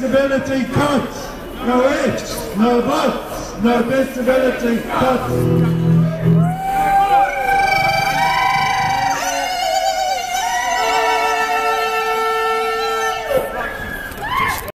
disability cuts. No ifs, no buts, no disability cuts.